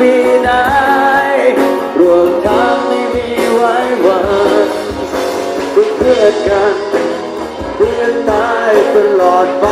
มีได้รวมทางไม่มีไว้วันเป็นเพื่อกันเพื่อตายตลอดไป